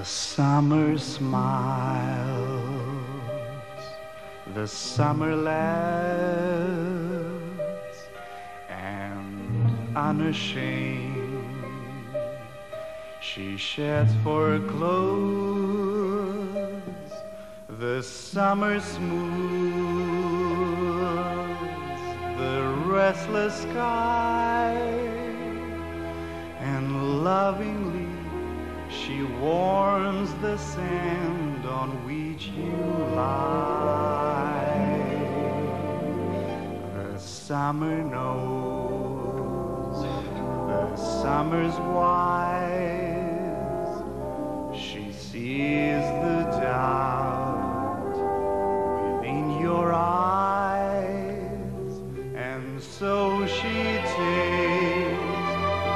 The summer smiles, the summer laughs, and unashamed she sheds for clothes the summer smooths the restless sky and lovingly she warms the sand on which you lie. The summer knows, the summer's wise. She sees the doubt within your eyes, and so she takes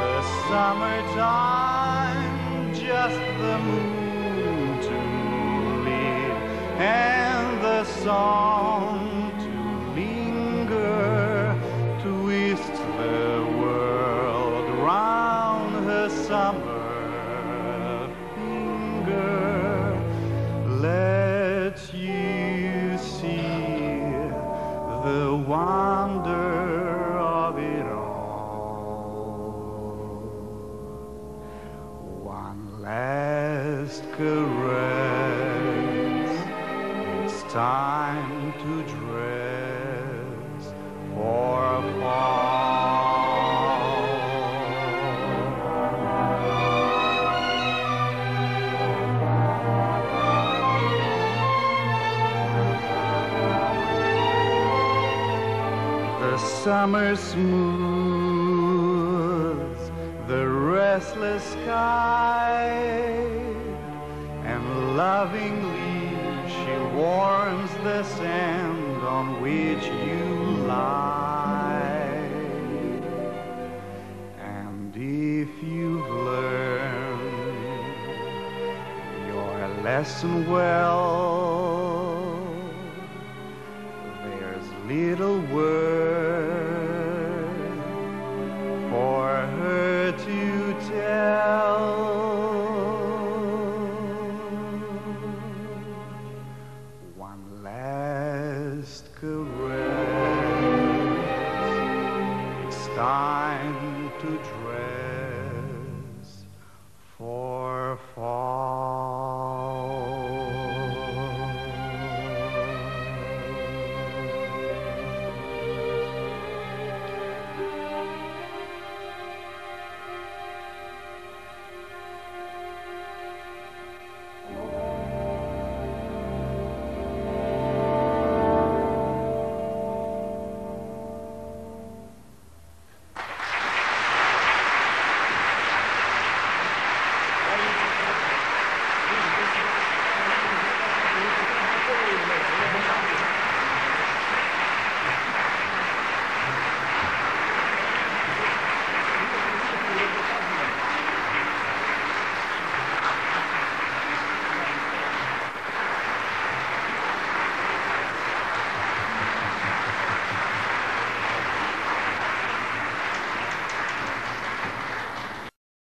the summertime just the moon to lead and the song caress. It's time to dress for fall. The summer smooths the restless sky, lovingly she warms the sand on which you lie. And if you've learned your lesson well, there's little word time to dress for fall.